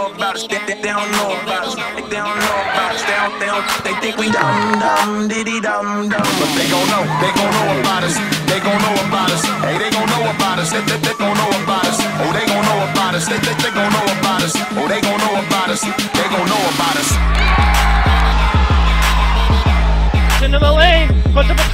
know about us. They, they, they don't know about us. They, they don't know about us. They don't, they don't. They think we dumb, dumb, diddy, dumb, dumb. But they gon' know. They gon' know about us. They gon' know about us. Hey, they gon' know about us. They, they, they gon' know about us. Oh, they gon' know about us. They, they, they gon' know about us. Oh, they gon' know about us. They gon' know about us. Cinderella Lane, put up a